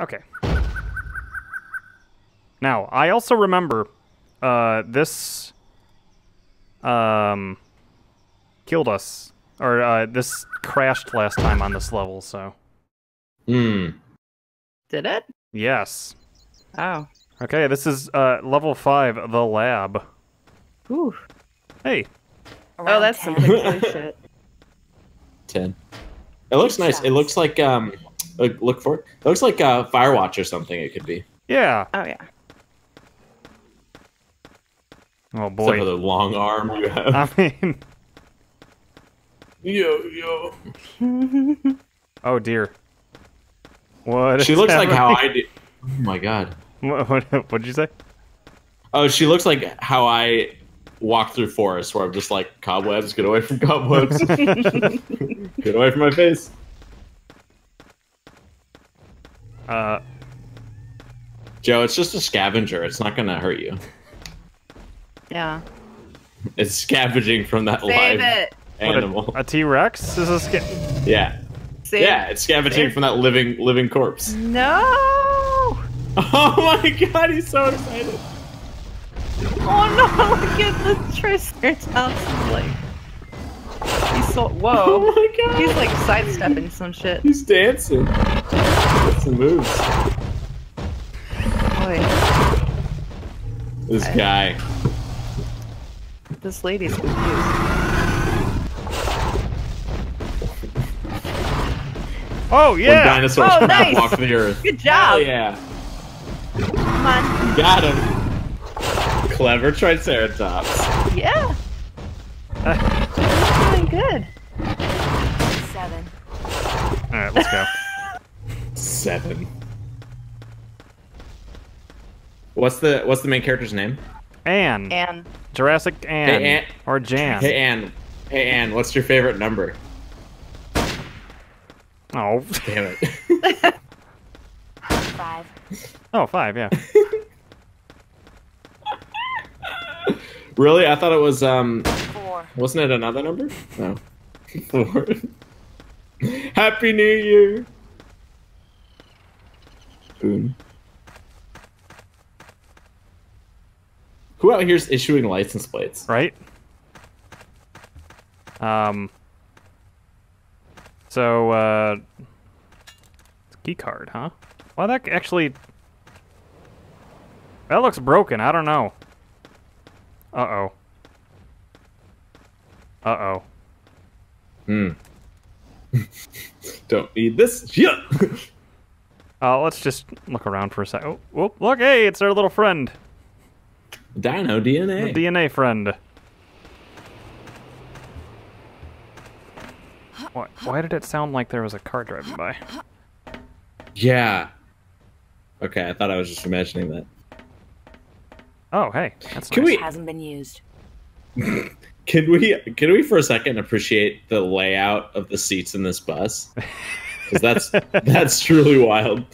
Okay. Now, I also remember uh, this um, killed us, or uh, this crashed last time on this level, so. Hmm. Did it? Yes. Oh. Okay, this is uh, level 5, the lab. Ooh. Hey, Oh, that's some pixely shit. Ten. It looks nice. It looks like um. Look, look for it. It looks like uh, Firewatch or something. It could be. yeah. Oh yeah. Oh Except for boy. the long arm you have. I mean, yo yo. oh dear. What? She is looks like how? I do. Oh my god. What, what, what'd you say? Oh, she looks like how I walk through forests, where I'm just like cobwebs. Get away from cobwebs. get away from my face. Uh, Joe, it's just a scavenger. It's not gonna hurt you. Yeah. It's scavenging from that Save live it. what, animal. a, a T-Rex? Is this? Ga- yeah, Save yeah. It's scavenging Save- from that living living corpse. No. Oh my god, he's so excited. Oh no! Look at the Triceratops. He's like. He's so. whoa. Oh Whoa. my god. He's like sidestepping some shit. He's dancing. That's some moves. Boy, This guy. this lady's confused. oh When yeah. dinosaurs Oh, crap nice. walk the earth. Good Hell job. yeah. Come on. Got him. Clever Triceratops. Yeah. He's doing good. Seven. All right, let's go. Seven. What's the what's the main character's name? Anne. And Jurassic Anne. Ann. Or Jan. Hey Anne. Hey Anne, what's your favorite number? Oh. Damn it. Five. Oh, five. Yeah. really? I thought it was um Four. wasn't it another number? No. Four. Happy New Year. Boom. Who out here's issuing license plates? Right. Um. So, uh, it's key card, huh? Well, that actually that looks broken. I don't know. Uh oh. Uh oh. Hmm. Don't need this. Yeah. Uh, let's just look around for a sec. Oh, whoop, look! Hey, it's our little friend, Dino the DNA. DNA friend. Why, why did it sound like there was a car driving by? yeah. Okay, I thought I was just imagining that. Oh, hey, that's Can nice. we- Hasn't been used. Can we can we for a second appreciate the layout of the seats in this bus? Because that's that's truly wild.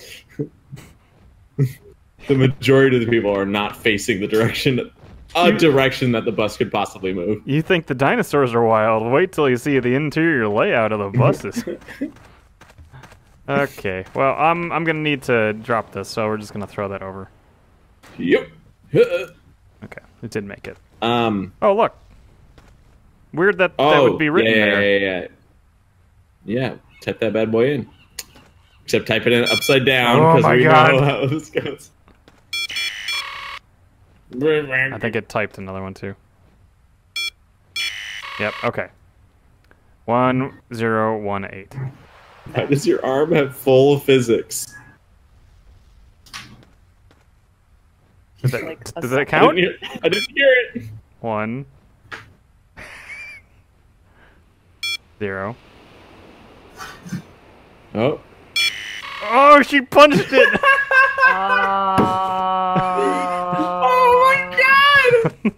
the majority of the people are not facing the direction a You- direction that the bus could possibly move. You think the dinosaurs are wild? Wait till you see the interior layout of the buses. okay, well, I'm I'm gonna need to drop this, so we're just gonna throw that over. Yep. Okay, it did make it. Um. Oh, look. Weird that Oh, that would be written yeah, there. Yeah, yeah, yeah. Yeah, type that bad boy in. Except type it in upside down Oh because my we God. know how this goes. I think it typed another one too. Yep. Okay. One zero one eight. Why does your arm have full physics? Does that, Like does that second. I count? didn't hear, I didn't hear it. One. Zero. Oh. Oh, she punched it. Oh my god!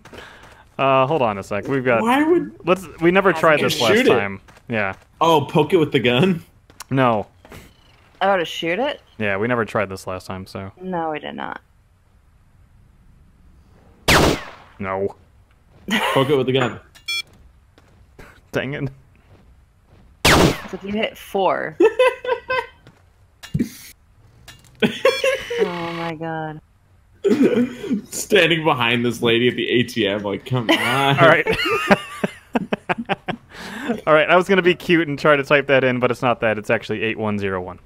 uh, hold on a sec. We've got. Why would? Let's. We never tried this last it. time. Yeah. Oh, poke it with the gun. No. Oh, to shoot it? Yeah, we never tried this last time, so No, we did not. no. Poke it with the gun. Dang it. So if you hit four, oh my god. Standing behind this lady at the ATM, like, come on. All right. All right, I was gonna be cute and try to type that in, but it's not that. It's actually eight one zero one.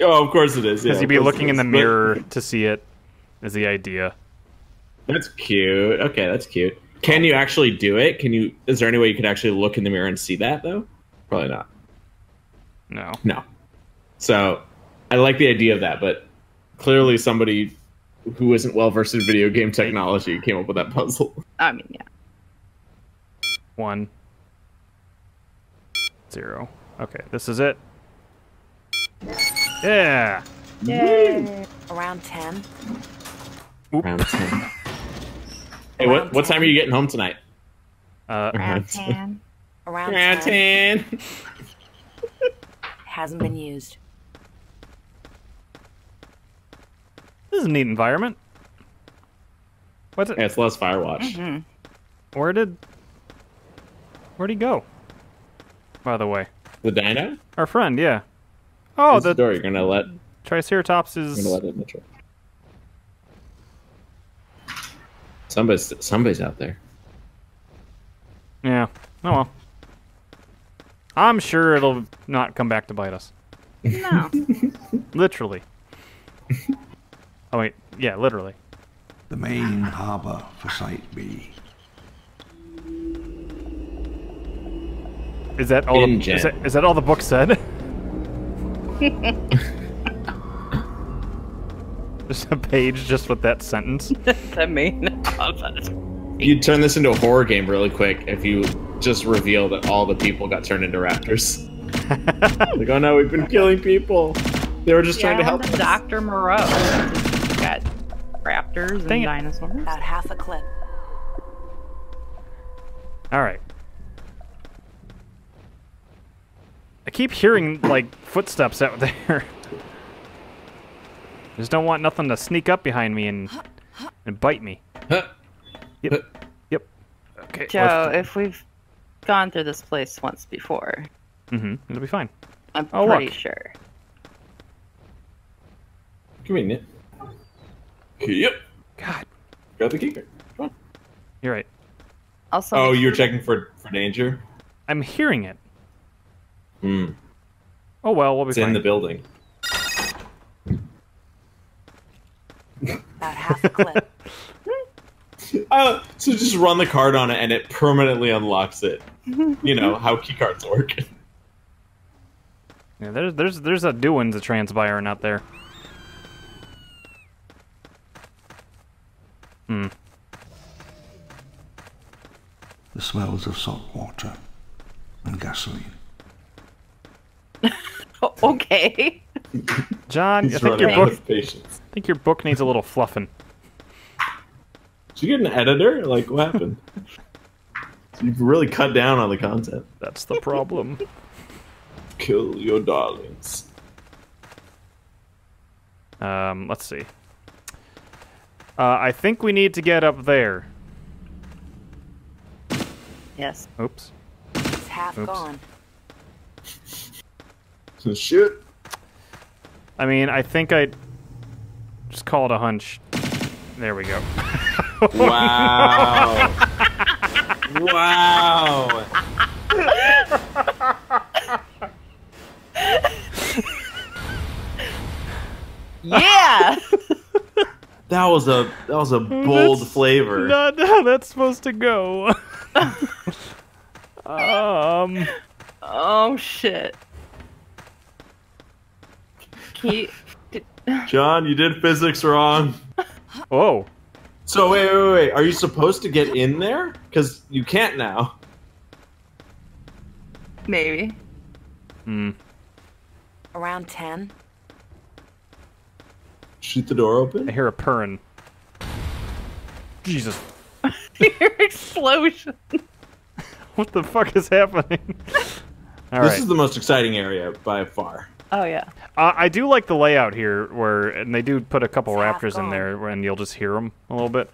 Oh, of course it is. Yeah, Because you'd be looking in is. the But mirror to see it. Is the idea? That's cute. Okay, that's cute. Can you actually do it? Can you? Is there any way you could actually look in the mirror and see that though? Probably not. No. No. So, I like the idea of that, but clearly somebody who isn't well versed in video game technology came up with that puzzle. I mean, yeah. One. Zero. Okay, this is it. Yeah. Yay. Around 10. Round ten. Hey, what what time are you getting home tonight? Uh, Round 10. Around Round 10. ten. Hasn't been used. this is a neat environment. What's it? Yeah, it's less Firewatch. Mhm. Where did? Where'd he go? By the way, The dino? our friend, yeah. Oh, Close the the door. You're gonna let. Triceratops You're is. gonna let it in the truck. Somebody's somebody's out there. Yeah. Oh well. I'm sure it'll not come back to bite us. No. Literally. oh wait, yeah, literally. The main harbour for Site B. Is that all? The, is, that, is that all the book said? Just a page just with that sentence. the main offense. You turn this into a horror game really quick if you just reveal that all the people got turned into raptors. like, oh no, we've been killing people. They were just trying to help. Dr. Moreau. Got raptors and it. dinosaurs. About half a clip. All right. I keep hearing like footsteps out there. Just don't want nothing to sneak up behind me and and bite me. Yep. Yep. Okay. Joe, if we've gone through this place once before, mm-hmm. It'll be fine. I'm Oh, pretty look. sure. Convenient. Yep. God, Got the key. Come on. you're right. Also, Oh, you were checking for for danger. I'm hearing it. Hmm. Oh well, we'll be It's fine. in the building. About half a clip. Uh, so just run the card on it and it permanently unlocks it. You know how key cards work. Yeah, there's there's there's a doings a transpiring out there. Hmm. The smells of salt water and gasoline. Okay. John, I think your book. I think your book needs a little fluffing. Did you get an editor? Like what happened? You've really cut down on the content. That's the problem. Kill your darlings. Um, let's see. Uh, I think we need to get up there. Yes. Oops. It's half Oops. gone. Shoot. I mean, I think I just call it a hunch. There we go. Wow. wow. Yeah. That was a that was a bold flavor. Not how that's supposed to go. um. oh shit. Can you, John, you did physics wrong. Whoa. So wait, wait, wait. Are you supposed to get in there? Because you can't now. maybe. Hmm. Around 10. Shoot the door open. I hear a purring. Jesus. Your explosion. What the fuck is happening? All this right. is the most exciting area by far. Oh yeah. Uh, I do like the layout here, where and they do put a couple It's raptors in there, and you'll just hear them a little bit.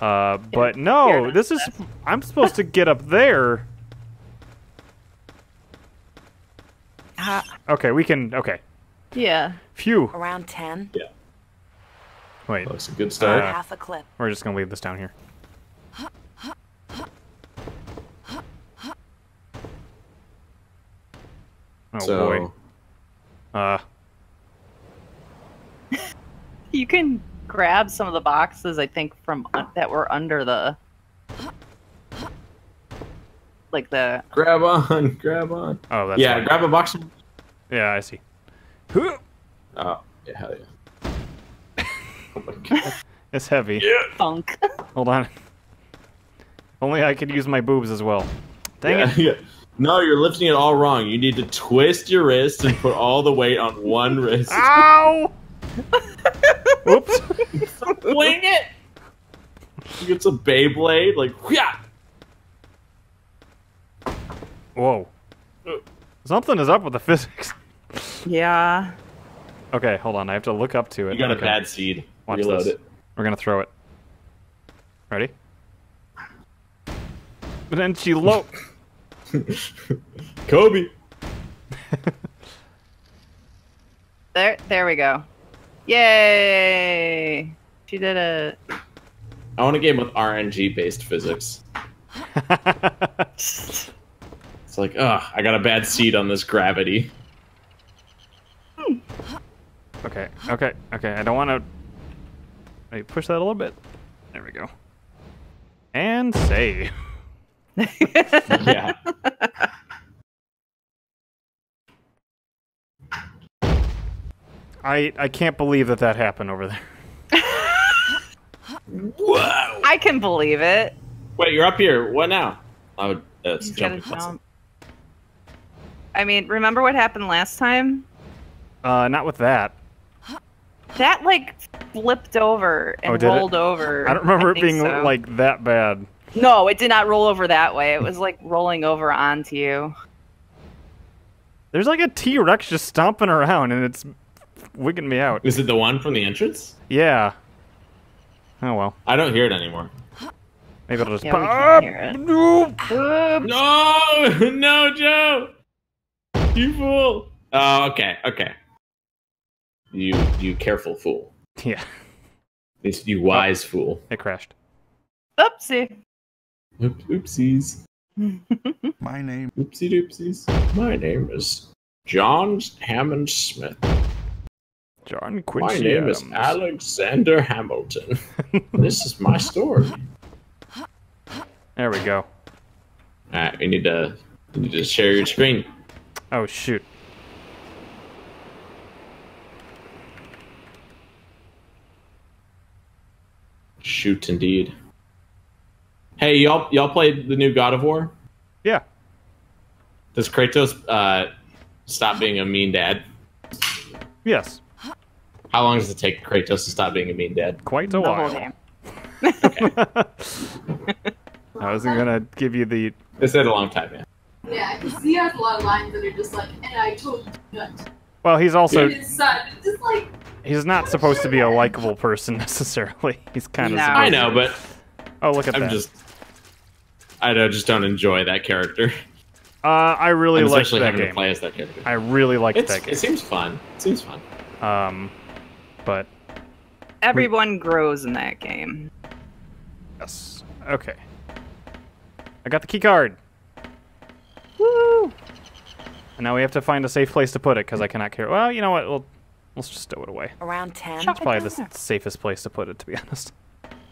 Uh, but Hear no, this is I'm supposed to get up there. Ha- Okay, we can. Okay, yeah. phew. Around 10. Yeah. Wait, Looks a good start. Uh, Half a clip. we're just gonna leave this down here. Oh so boy. Uh, You can grab some of the boxes, I think, from un- that were under the, like the. grab on, grab on. oh, that's yeah, fine. grab a box. Yeah, I see. Huh! Oh, yeah, hell yeah. oh my god. It's heavy. Funk. Hold on. Only I could use my boobs as well. Dang yeah, it. yeah. No, you're lifting it all wrong. You need to twist your wrist and put all the weight on one wrist. Ow! Whoops. Wing it! You get some Beyblade, like, yeah. Whoa. Something is up with the physics. Yeah. Okay, hold on. I have to look up to it. You got a bad seed. Watch Reload this. it. We're gonna throw it. Ready? But then she lo- Kobe. There, there we go. Yay! She did it. I want a game with RNG based physics. It's like, ugh, I got a bad seed on this gravity. Okay, okay, okay. I don't want to. Wait, push that a little bit. There we go. And save. Yeah. I I can't believe that that happened over there. Whoa! I can believe it. Wait, you're up here. What now? Oh, that's He's gotta jumping. button. jump. I mean, remember what happened last time? Uh, not with that. That like flipped over and Oh, did it? rolled over. I don't remember it being so. like that bad. No, it did not roll over that way. It was like rolling over onto you. There's like a T Rex just stomping around, and it's wigging me out. Is it the one from the entrance? Yeah. Oh well. I don't hear it anymore. Maybe it'll just Yeah, pop. can't it. No! No, no, Joe. You fool. Oh, okay, okay. You, you careful fool. Yeah, This you wise fool. it crashed. Oopsie. Oop- Oopsies. My name Oopsie doopsies. My name is John Hammond Smith. John Quincy. My Quincy name is Alexander Hamilton. this is my story. There we go. Alright, we need to you need to share your screen. Oh shoot. Shoot indeed. Hey, y'all y'all played the new God of War? Yeah. Does Kratos uh, stop being a mean dad? Yes. How long does it take Kratos to stop being a mean dad? Quite a The whole while. game. I wasn't gonna give you the. It's been a long time, man. Yeah, because he has a lot of lines that are just like, and I told you not. Well, he's also And his son, just like, he's not supposed to be a likable person necessarily. He's kind of. No. I know, but Oh, look at that. I'm just I don't, just don't enjoy that character. Uh, I really And like especially that having to game. play as that character. I really like that game. it seems fun. It seems fun. Um, but Everyone grows in that game. yes. Okay. I got the key card. Woo! And now we have to find a safe place to put it because I cannot carry. Well, you know what? We'll let's just stow it away. Around 10. Chuck it Probably the safest place to put it, to be honest.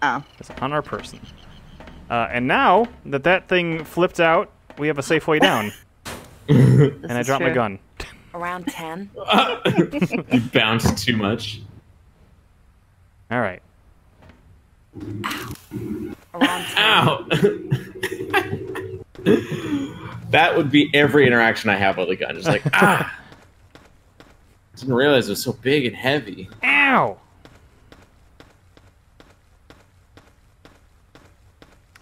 Oh. It's on our person. Uh, and now that that thing flipped out, we have a safe way down. And I is dropped my gun. Around 10. you bounced too much. All right. Around 10. Ow! that would be every interaction I have with a gun. Just like, ah! I Didn't realize it was so big and heavy. Ow!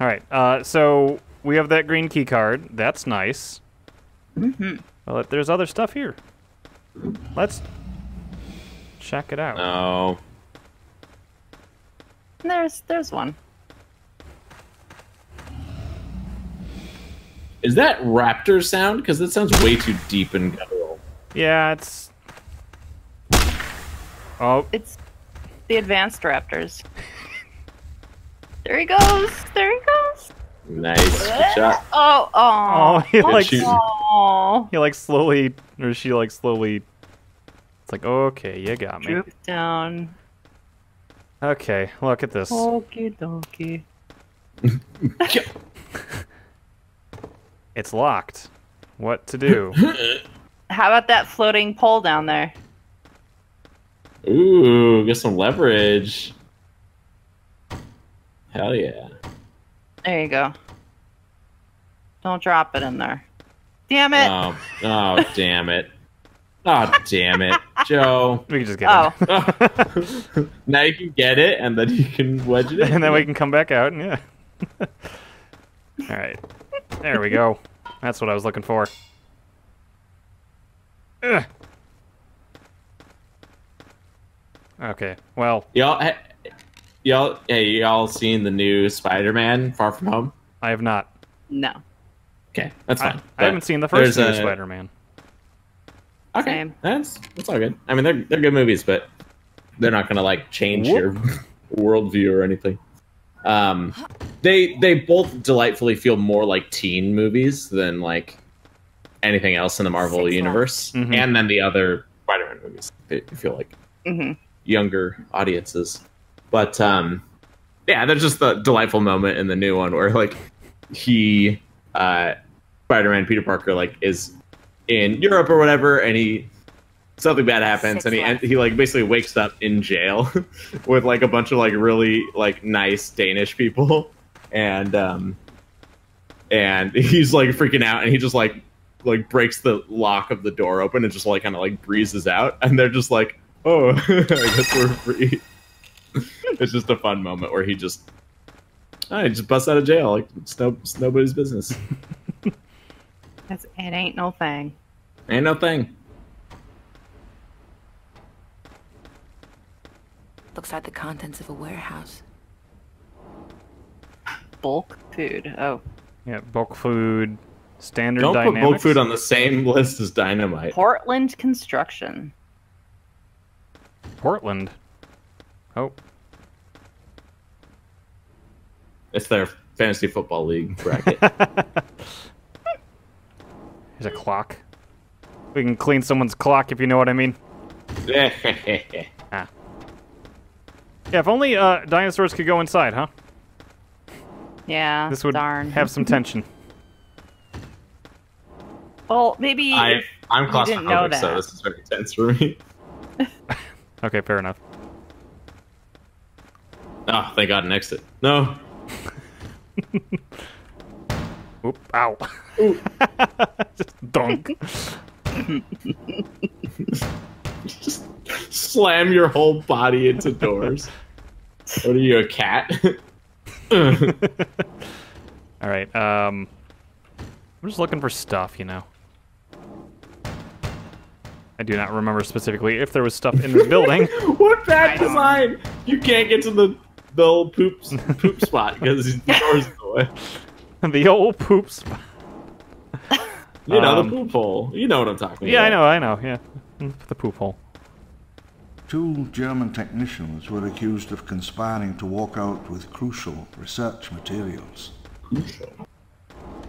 All right. Uh, so we have that green key card. That's nice. Mm-hmm. Well, there's other stuff here. Let's check it out. No. There's there's one. Is that raptor sound? Because that sounds way too deep and guttural. Yeah, it's. Oh, It's the advanced raptors. There he goes. There he goes. Nice. Good shot. Oh, oh. Oh, he Good like shooting. Oh. he like slowly or she like slowly. It's like okay, you got me. Droop down. Okay, look at this. Okie dokie. It's locked. What to do? How about that floating pole down there? Ooh, get some leverage. Hell yeah. There you go. Don't drop it in there. Damn it! Oh, oh, damn it. Oh, damn it. Joe. we can just get it. Oh. in. now you can get it, and then you can wedge it in. and then we can come back out and yeah. All right, there we go. That's what I was looking for. Ugh. Okay, well, Y'all, hey, y'all, hey, y'all seen the new Spider-Man Far From Home? I have not. no. Okay, that's fine. I haven't seen the first new a- Spider-Man. Okay, Same. that's that's all good. I mean, they're they're good movies, but they're not gonna like change your worldview or anything. Um, they they both delightfully feel more like teen movies than like anything else in the Marvel Six universe, Mhm. and then the other Spider-Man movies. They feel like hmm younger audiences. But um yeah, there's just the delightful moment in the new one where like he uh Spider-Man Peter Parker like is in Europe or whatever and he something bad happens Six and he left. he like basically wakes up in jail with like a bunch of like really like nice Danish people. And um and he's like freaking out and he just like like breaks the lock of the door open and just like kind of like breezes out. And they're just like oh i guess we're free it's just a fun moment where he just I he just busts out of jail like it's, no, it's nobody's business That's, it ain't no thing. ain't no thing Looks like the contents of a warehouse. Bulk food. Oh. Yeah, bulk food, standard don't dynamics. put bulk food on the same list as dynamite Portland construction. Portland. Oh, it's their fantasy football league bracket there's a clock. We can clean someone's clock if you know what I mean. Ah. Yeah, if only uh, dinosaurs could go inside, huh? Yeah. This would darn. have some tension. Well, maybe. I, i'm didn't know claustrophobic so that. this is very tense for me Okay, fair enough. oh thank god an exit no Oop, ow. Just dunk. just slam your whole body into doors. what are you, a cat? All right. Um, I'm just looking for stuff, you know. I do not remember specifically if there was stuff in the building. what bad design? You can't get to the the old poop poop spot because the door's in the way. the old poop spot. You know Um, the poop hole. You know what I'm talking about. Yeah, I know, I know. Yeah, Mm, the poop hole. Two German technicians were accused of conspiring to walk out with crucial research materials. Crucial.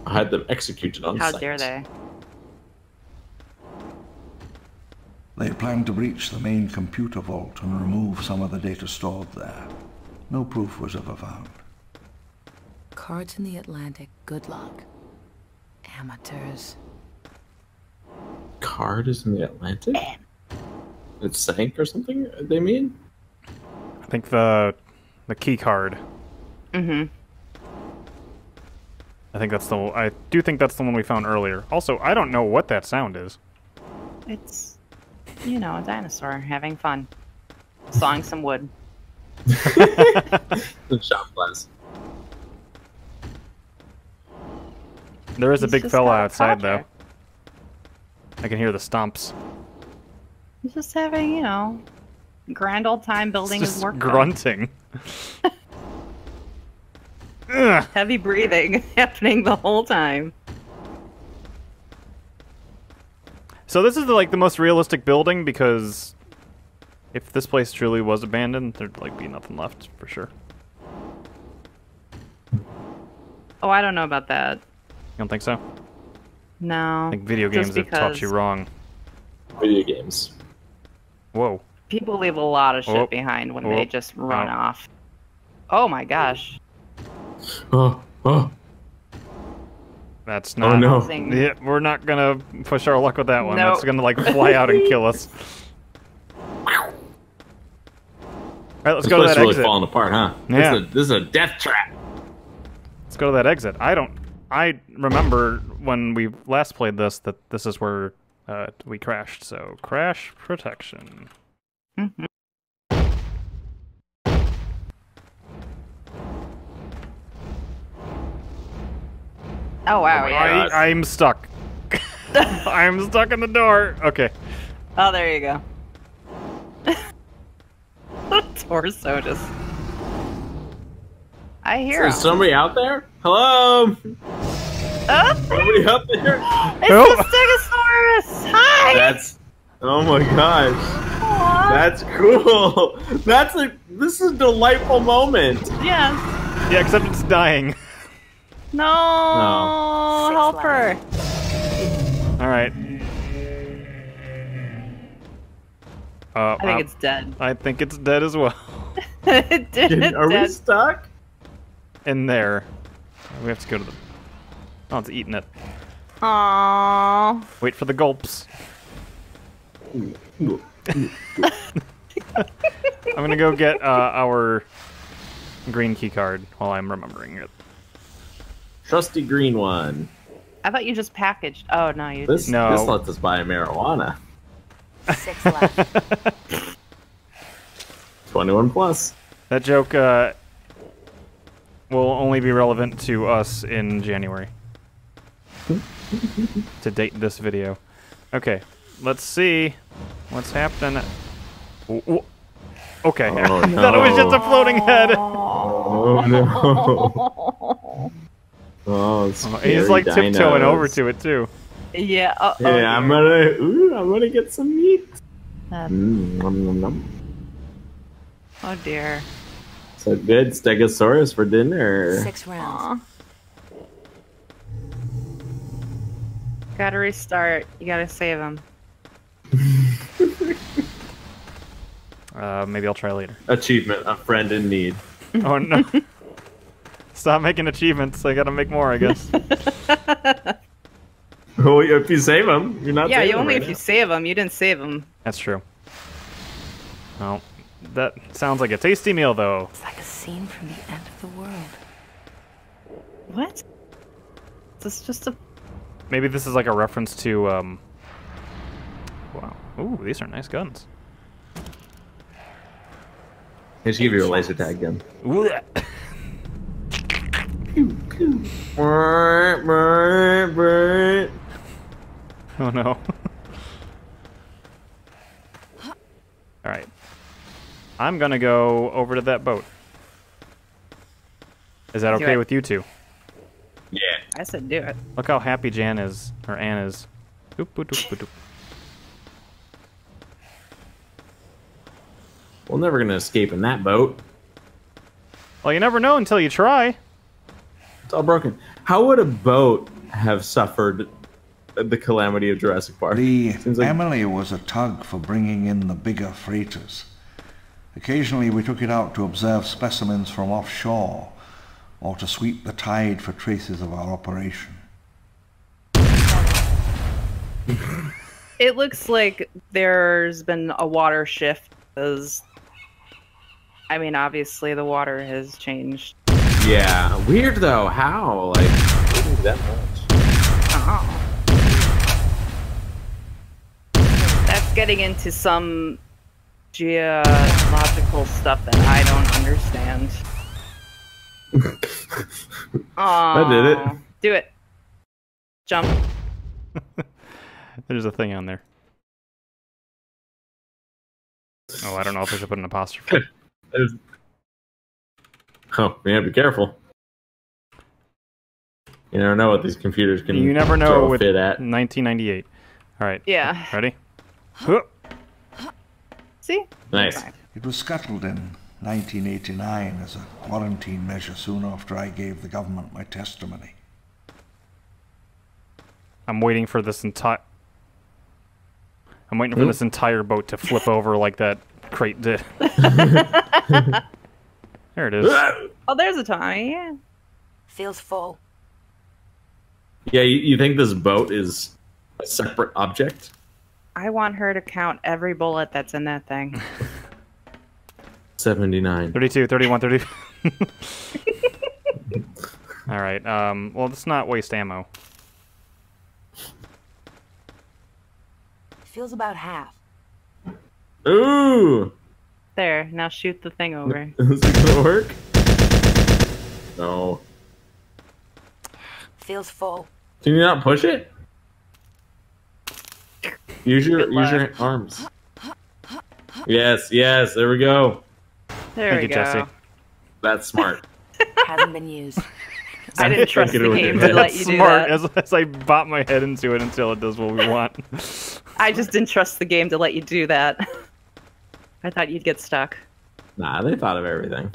I had them executed on site How dare they? They planned to breach the main computer vault and remove some of the data stored there. No proof was ever found. Cards in the Atlantic. Good luck. Amateurs. Card is in the Atlantic. It sank or something. They mean? I think the the key card. Mm-hmm. I think that's the. I do think that's the one we found earlier. Also, I don't know what that sound is. It's, you know, a dinosaur having fun. Sawing some wood. The shot glass. There is a big fella outside though. I can hear the stomps. He's just having, you know, grand old time building It's his work. grunting. Heavy breathing happening the whole time. So this is the, like the most realistic building because If this place truly was abandoned, there'd like be nothing left for sure. Oh, I don't know about that. You don't think so? No. I think video games have taught you wrong. Video games. Whoa. People leave a lot of shit Oh. behind when Oh. they just run Oh. off. Oh my gosh. Oh, oh, That's oh no. Yeah, we're not gonna push our luck with that one. That's Nope. gonna like fly out and kill us. Alright, let's This go to place that is really exit. falling apart, huh? Yeah. This is, a, this is a death trap. Let's go to that exit. I don't. I remember when we last played this that this is where uh, we crashed. So crash protection. Oh wow, my yeah. I, I'm stuck. I'm stuck in the door. Okay. Oh, there you go. Torso just. I hear Is somebody out there? Hello? Oh, Somebody out there? it's Help. the Stegosaurus! Hi! That's. Oh my gosh. Aw. That's cool. That's a. This is a delightful moment. Yes. Yeah, except it's dying. No. No. Help her. All right. Uh, I think it's dead. I think it's dead as well. it did. Are we stuck? In there. We have to go to the. Oh, it's eating it. Aww. Wait for the gulps. I'm gonna go get uh, our green key card while I'm remembering it. Trusty green one. I thought you just packaged. Oh no, you This, didn't. No. this lets us buy marijuana. Six left. 21 plus. That joke uh, will only be relevant to us in January. to date this video. Okay, let's see what's happening. Ooh, ooh. Okay, Oh, I thought it was just a floating head. Oh no. Oh, it's He's like tiptoeing over to it too. Yeah. Oh, oh, Yeah, I'm gonna. Ooh, I'm gonna get some meat. Uh, Mm, nom, nom, nom. oh dear. So good Stegosaurus for dinner. Six rounds. Aw. Gotta restart. You gotta save him. Uh, maybe I'll try later. Achievement: A friend in need. Oh no! Stop making achievements. I gotta make more, I guess. Oh, if you save him, you're not. yeah, you only him if right you save him. You didn't save him. That's true. Well, that sounds like a tasty meal, though. It's like a scene from the end of the world. What? Is this just a? Maybe this is like a reference to, um... Wow. Ooh, these are nice guns. now. Just give you a laser tag gun. Ooh. Oh no. Alright. I'm gonna go over to that boat. Is that Do okay it. with you two? Yeah. I said do it. Look how happy Jan is, or Anne is. Oop, oop, oop, oop, oop. We're never gonna escape in that boat. Well, you never know until you try. It's all broken. How would a boat have suffered the calamity of Jurassic Park? The Seems like- Emily was a tug for bringing in the bigger freighters. Occasionally we took it out to observe specimens from offshore or to sweep the tide for traces of our operation. It looks like there's been a water shift because, I mean, obviously the water has changed. Yeah. Weird though. How? Like that much. Oh. That's getting into some geological stuff that I don't understand. Oh. I did it. Do it. Jump. There's a thing on there. Oh, I don't know if I should put an apostrophe. There's- Oh, we have to be careful. You never know what these computers can. You never know throw a with fit at. 1998. All right. Yeah. Ready? Whoop. See? Nice. It was scuttled in 1989 as a quarantine measure soon after I gave the government my testimony. I'm waiting for this entire. I'm waiting for Oop. this entire boat to flip over like that crate did. there it is. Oh, there's a Tommy. Yeah. Feels full. Yeah, you, you think this boat is a separate object? I want her to count every bullet that's in that thing. 79. 32, 31, 30. All right. Um. Well, let's not waste ammo. Feels about half. Ooh! There, now shoot the thing over. Is it gonna work? No. Feels full. Can you not push it? Use your Good use your arms. Yes, yes, there we go. There Thank we you, go. Jesse. That's smart. Hasn't been used. I didn't trust the game to let you do smart. that. As, as I bop my head into it until it does what we want. I just didn't trust the game to let you do that. I thought you'd get stuck. nah, they thought of everything.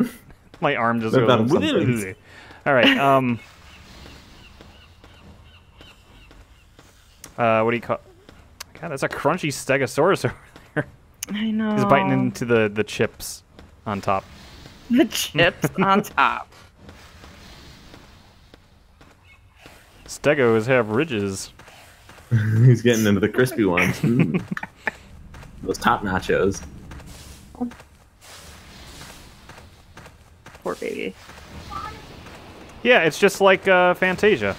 my arm just They've goes. some. All right. Um. Uh, what do you call? God, that's a crunchy Stegosaurus over there. I know. He's biting into the the chips on top. the chips on top. Stegos have ridges. He's getting into the crispy ones. Those top nachos. Poor baby. Yeah, it's just like uh, Fantasia.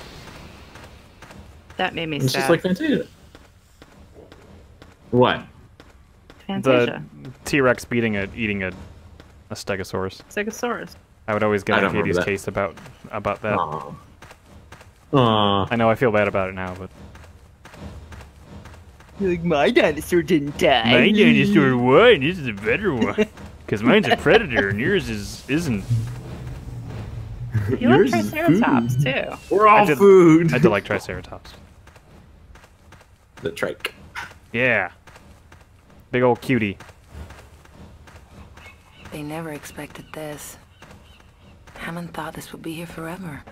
That made me It's sad. just like Fantasia. What? Fantasia. The T Rex beating a eating a a Stegosaurus. Stegosaurus. I would always get I on don't Katie's case about about that. Aw. Aw. I know I feel bad about it now, but Like my dinosaur didn't die. my dinosaur won. This is a better one because mine's a predator and yours is isn't. You like Yours is Triceratops too. We're all I did- food. I do like Triceratops. the trike. Yeah, big old cutie. They never expected this. Hammond thought this would be here forever.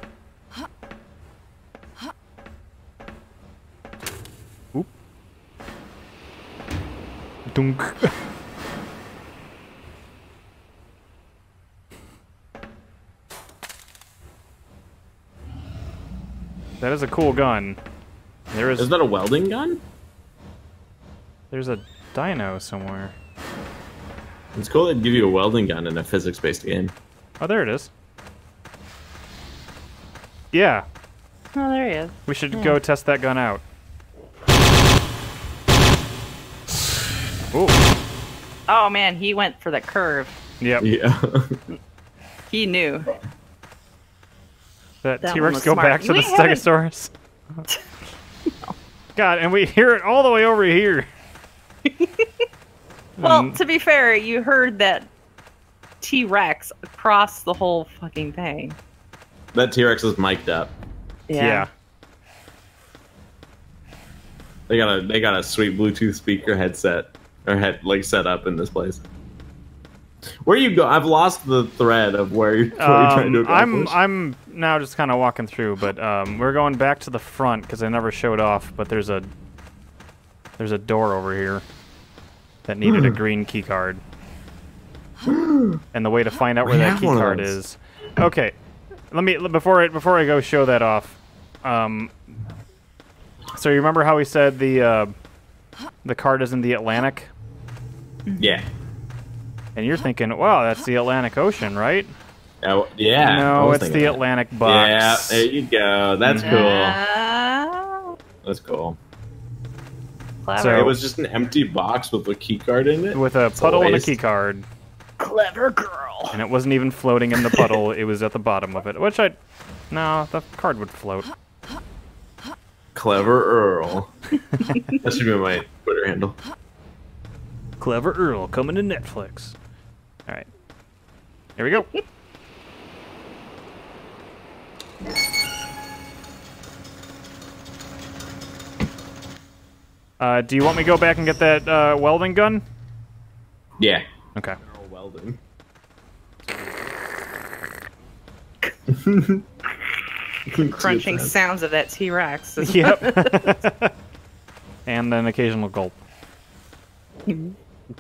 Dunk. That is a cool gun. There is Is that a welding gun? there's a dino somewhere. It's cool they'd give you a welding gun in a physics-based game. Oh, there it is. Yeah, Oh, there he is. we should go test that gun out. Ooh. Oh man, he went for the curve. Yep. Yeah. He knew. That, That T Rex go smart. back to We the haven't- Stegosaurus. God, and we hear it all the way over here. Well, Mm. to be fair, you heard that T Rex across the whole fucking thing. that T-Rex is mic'd up. yeah. They got a they got a sweet Bluetooth speaker headset or head like set up in this place. Where you go? I've lost the thread of where you're, what you're trying to Um, I'm. I'm now just kind of walking through, but um, we're going back to the front because I never showed off. But there's a there's a door over here that needed a green key card, and the way to find out where We that key card is. Okay, let me before I before I go show that off. Um, so you remember how we said the uh, the card is in the Atlantic, yeah. and you're thinking, wow, that's the Atlantic Ocean, right? Oh, yeah. No, it's thinking the that. Atlantic Yeah, there you go. That's cool. Ah, That's cool. clever. So- It was just an empty box with a key card in it. with a It's a puddle and a waste. key card, clever girl. and it wasn't even floating in the puddle. it was at the bottom of it, which I, no, the card would float. Clever Earl. that should be my Twitter handle. Clever Earl coming to Netflix. All right, here we go. Uh, do you want me to go back and get that uh, welding gun? Yeah. Okay. Carl Weldon. Crunching sounds of that T Rex. Yep. and an occasional gulp.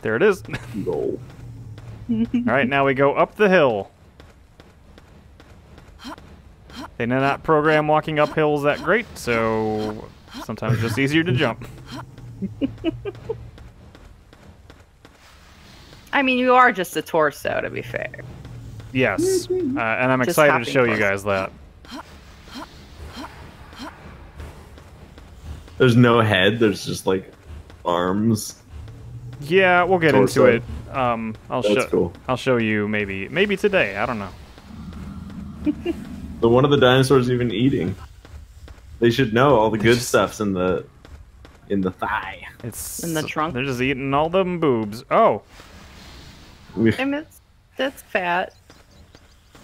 There it is. Goal. All right, now we go up the hill. They did not program walking up hills that great, so sometimes it's just easier to jump. I mean, you are just a torso, to be fair. Yes, uh, and I'm Just excited to hopping show you guys that. There's no head. There's just like arms. Yeah, we'll get Torso. into it. Um, I'll That's show. cool. I'll show you maybe maybe today. I don't know. But one of the dinosaurs even eating. They should know all the good just- stuff's in the in the thigh. It's In the trunk? They're just eating all them boobs. Oh, I mean, it's, that's fat.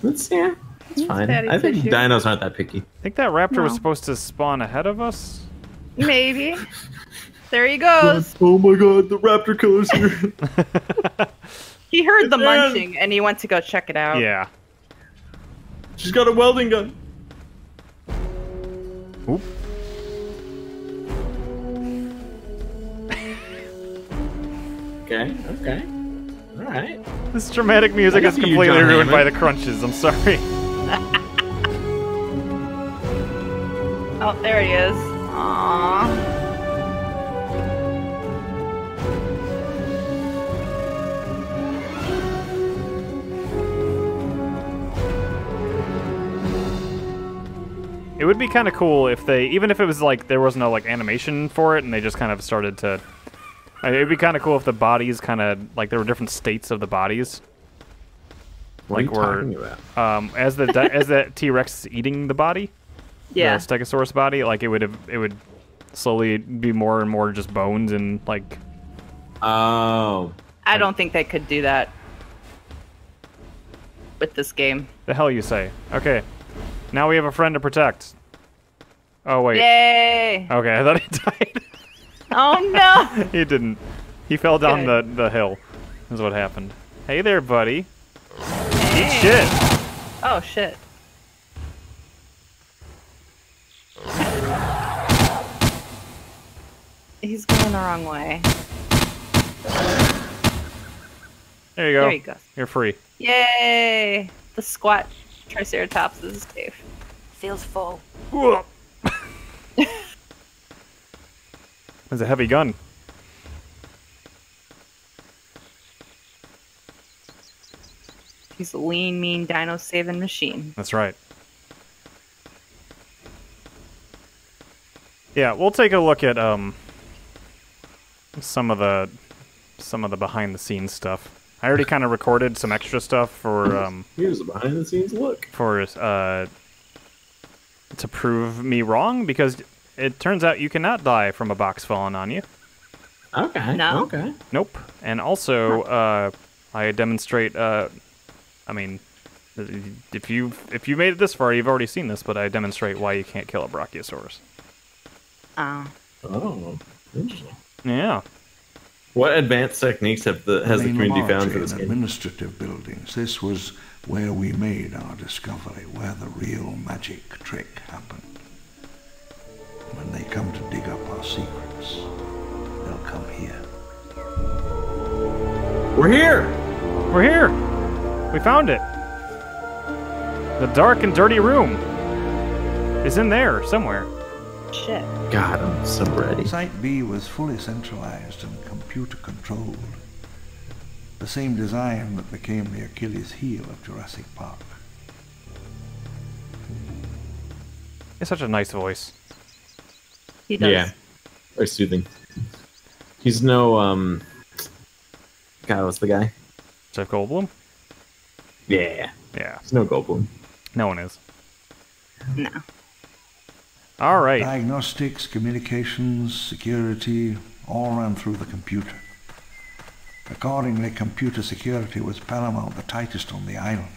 That's yeah. It's fine. fatty I think tissue. dinos aren't that picky. I think that raptor was supposed to spawn ahead of us. Maybe. there he goes. Oh my god, the raptor killer's here. He heard the Man. munching and he went to go check it out. Yeah. She's got a welding gun. Oop. Okay, okay. Alright. This dramatic music is can see you, completely John ruined by the crunches. I'm sorry. Oh, there he is. Aww. It would be kind of cool if they, even if it was like there was no like animation for it, and they just kind of started to. I mean, it'd be kind of cool if the bodies kind of like there were different states of the bodies. What Like are you we're- talking about? Um, as the as the T Rex is eating the body, Yeah. the Stegosaurus body, like it would have, it would slowly be more and more just bones and like. Oh. I don't think they could do that with this game. The hell you say? Okay, now we have a friend to protect. Oh wait. Yay! Okay, I thought he died. Oh no! he didn't. He fell down the, Good. the hill. Is what happened. Hey there, buddy. Eat shit. Oh shit. He's going the wrong way. There you go. There he goes. You're free. Yay! The squat Triceratops is safe. Feels full. That's a heavy gun. He's a lean, mean dino saving machine. That's right. Yeah, we'll take a look at um some of the some of the behind the scenes stuff. I already kind of recorded some extra stuff for um Here's a behind the scenes look. for uh to prove me wrong because it turns out you cannot die from a box falling on you. Okay. No? Okay. Nope. And also, uh, I demonstrate. Uh, I mean, if you if you made it this far, you've already seen this, but I demonstrate why you can't kill a Brachiosaurus. Oh. Oh. Interesting. Yeah. What advanced techniques have the has the Main community found laboratory for this and game? administrative buildings. This was where we made our discovery, where the real magic trick happened. When they come to dig up our secrets, they'll come here. We're here. We're here. We found it. The dark and dirty room is in there somewhere. Shit. God, I'm so ready. Site B was fully centralized and computer controlled. The same design that became the Achilles heel of Jurassic Park. It's such a nice voice. He does. Yeah. Very soothing. He's no um. God, what's the guy? Jeff Goldblum. Yeah. Yeah. He's no Goldblum. No one is. No. All right. Diagnostics, communications, security, all ran through the computer. Accordingly, computer security was paramount, the tightest on the island.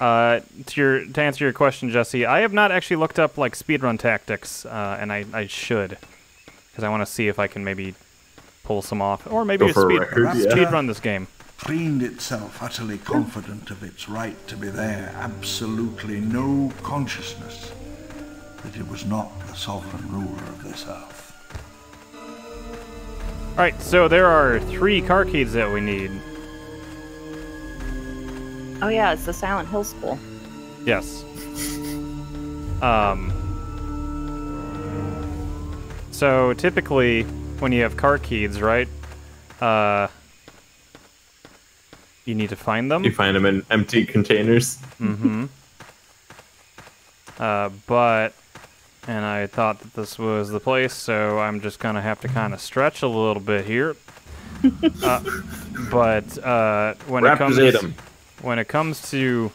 Uh, to your to answer your question, Jesse, I have not actually looked up like speedrun tactics, uh, and I, I should, because I want to see if I can maybe pull some off, or maybe Go a speed, record, yeah. speed run this game. Cleaned itself utterly confident of its right to be there, absolutely no consciousness that it was not the sovereign ruler of this earth. All right, so there are three car keys that we need. Oh yeah, it's the Silent Hill School. Yes. Um. So typically, when you have car keys, right? Uh. You need to find them. You find them in empty containers. Mm-hmm. Uh, but, and I thought that this was the place, so I'm just gonna have to kind of stretch a little bit here. uh, but uh, when it comes Raptors ate 'em. when it comes to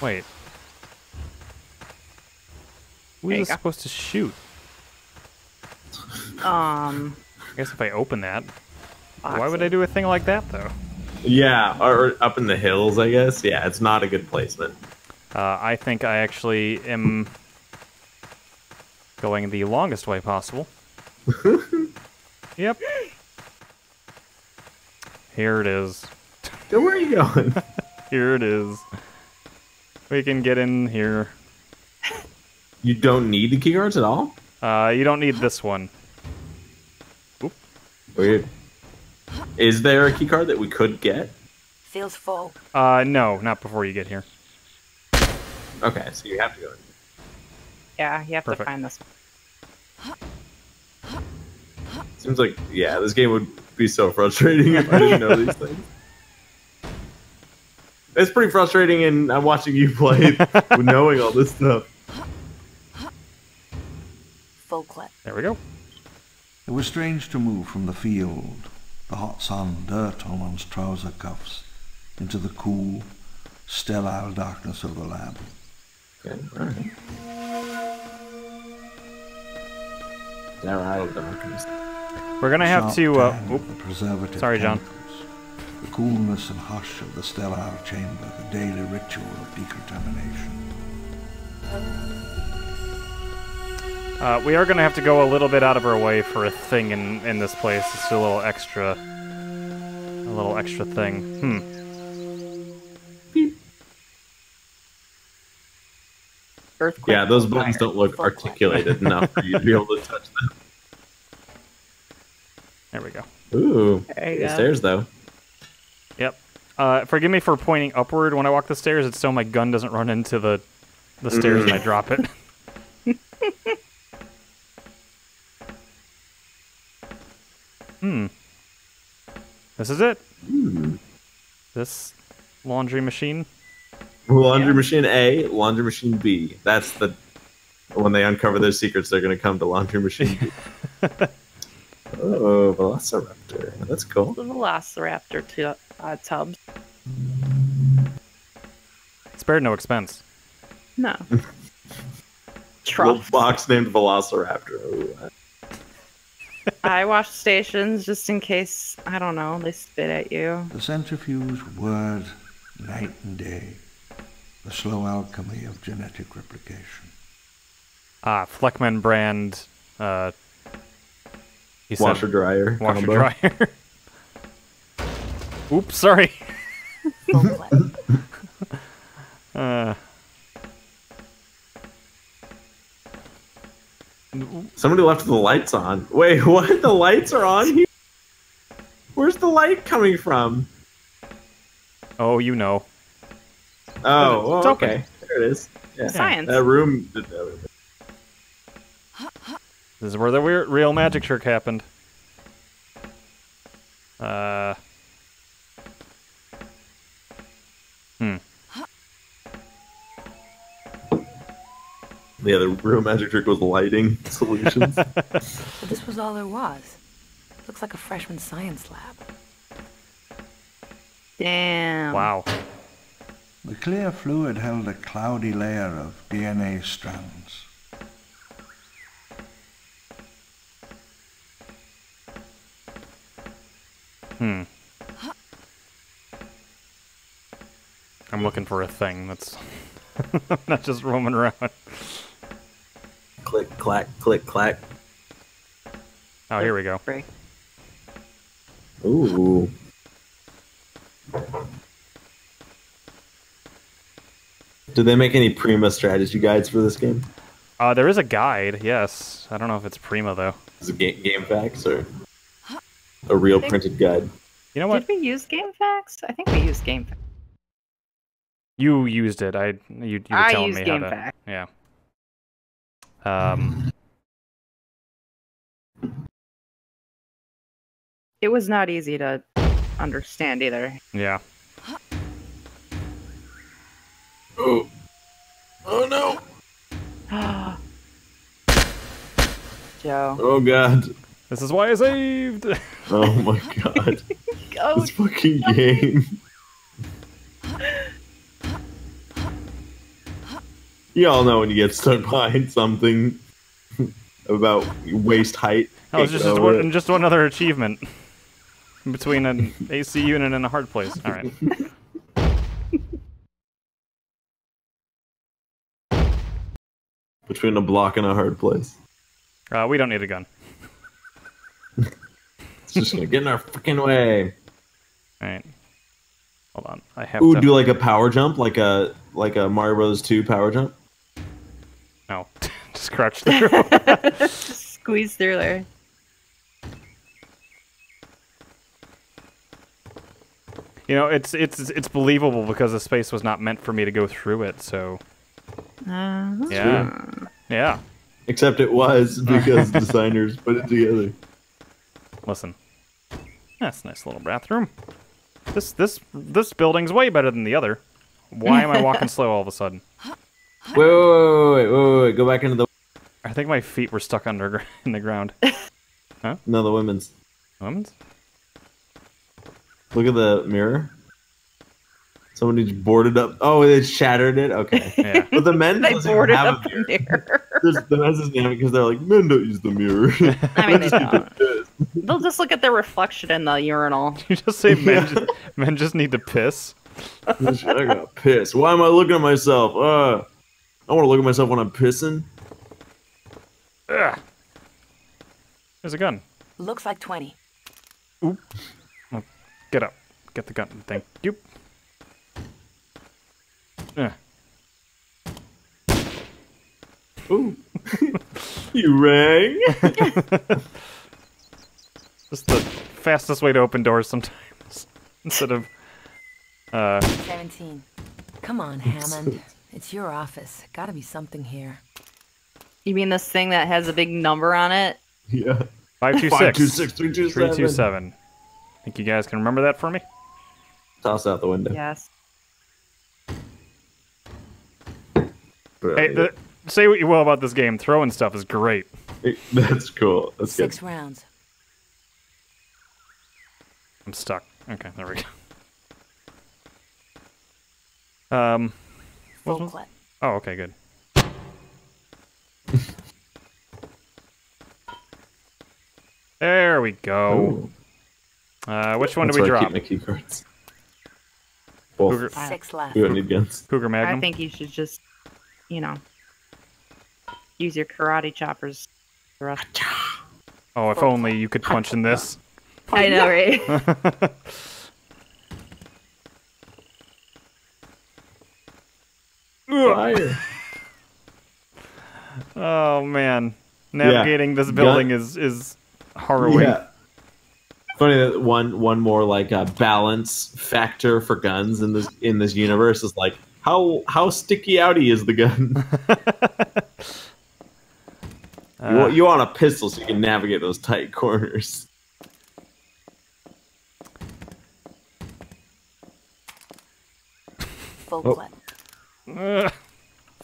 wait, who There you is go. supposed to shoot? Um, I guess if I open that, why would. I do a thing like that though? Yeah, or up in the hills, I guess. Yeah, it's not a good placement. Uh, I think I actually am going the longest way possible. yep. Here it is. Where are you going? Here it is. We can get in here. you don't need the key cards at all? Uh, you don't need this one. Oop. Weird. Is there a key card that we could get? Feels full. Uh, no, not before you get here. Okay, so you have to go. in. Yeah, you have Perfect. to find this. One. Seems like yeah, this game would be so frustrating if I didn't know these things. It's pretty frustrating, and I'm watching you play knowing all this stuff. Full clip. There we go. It was strange to move from the field, the hot sun, dirt on one's trouser cuffs, into the cool, sterile darkness of the lab. Okay, alright. Sterile darkness. We're gonna have to. Uh, oop. preservative Sorry, John. chemicals, The coolness and hush of the sterile chamber, the daily ritual of decontamination. Uh, we are gonna have to go a little bit out of our way for a thing in in this place. It's a little extra. A little extra thing. Hmm. Earthquake. Yeah, those on buttons fire. don't look articulated enough for you to be able to touch them. There we go. Ooh, There the go. stairs though. Yep. Uh, forgive me for pointing upward when I walk the stairs. It's so my gun doesn't run into the the stairs and I drop it. hmm. This is it. Hmm. This laundry machine. Laundry Yeah. machine A, laundry machine B. That's the when they uncover their secrets, they're gonna come to laundry machine B. oh, Velociraptor. That's cool. The Velociraptor tu- uh, tubs. Spared no expense. No. Little Trough. box named Velociraptor. Ooh, I wash stations just in case, I don't know, they spit at you. The centrifuge whirred night and day, the slow alchemy of genetic replication. Ah, Fleckman brand. Uh, you said washer dryer. washer combo. dryer. Oops, sorry. Uh, Somebody left the lights on. Wait, what? The lights are on here? Where's the light coming from? oh, you know. Oh, It's oh, okay. There it is. Yeah. Science. That room. This is where the weird, real magic trick happened. Uh. Hmm. Yeah, the real magic trick was lighting solutions. So this was all there was. Looks like a freshman science lab. Damn. Wow. The clear fluid held a cloudy layer of DNA strands. Hmm. I'm looking for a thing that's not just roaming around. Click, clack, click, clack. Oh, here we go. Break. Ooh. Did they make any Prima strategy guides for this game? Uh, there is a guide, yes. I don't know if it's Prima, though. Is it game, GameFAQs or a real printed guide? You know what? Did we use GameFAQs? I think we used GameFAQs. You used it. I you, you were I telling used me Game how to. Facts. Yeah. Um. It was not easy to understand either. Yeah. Oh. Oh no. Joe. Oh god. This is why I saved. Oh my god. Oh, this fucking game. You all know when you get stuck behind something about waist height. That was just just one, just one other achievement between an AC unit and a hard place. All right. between a block and a hard place. Uh, we don't need a gun. It's just gonna get in our freaking way. All right. Hold on. I have Ooh, to. do like a power jump, like a like a Mario Bros. Two power jump. No. just crouch through. just squeeze through there. you know, it's it's it's believable because the space was not meant for me to go through it. So Uh, yeah, yeah. Except it was because designers put it together. Listen, that's a nice little bathroom. This this this building's way better than the other. Why am I walking slow all of a sudden? Wait, wait, wait, wait, wait, wait, go back into the I think my feet were stuck under in the ground. Huh? No the women's. Lemons? Look at the mirror. Somebody just boarded up. Oh, they shattered it. Okay, Yeah. but the men they doesn't boarded have up a the mirror. mirror. There's- the men's doesn't have it because they're like men don't use the mirror. I mean, they don't. They'll just look at their reflection in the urinal. you just say men just, men just need to piss. I got pissed. Why am I looking at myself? Uh, I want to look at myself when I'm pissing. Ugh. There's a gun. Looks like 20. Oop! Get up. Get the gun. Thank you. Ugh. Ooh, you rang. Just the fastest way to open doors sometimes. Instead of uh 17. Come on, Hammond. It's your office. Gotta be something here. You mean this thing that has a big number on it? yeah. five two Five two six six three two three two seven. seven. Think you guys can remember that for me? Toss out the window. Yes. Hey, the, say what you will about this game. Throwing stuff is great. That's cool. That's Six good. rounds. I'm stuck. Okay, there we go. Um. Full was- clip. Oh, okay, good. There we go. Oh, Uh, which one that's do we where I drop? keep my key cards. Both. Cougar, Six left. We don't need guns. Cougar Magnum. I think you should just, you know, use your karate choppers. the oh, if only you could punch in this. I know, right? Fire. oh man, navigating this Gun- building is is harrowing. Yeah. Funny that one one more like uh, balance factor for guns in this in this universe is like how how sticky outy is the gun? you, Uh, want, you want a pistol so you can navigate those tight corners. Full Oh. Clip. uh,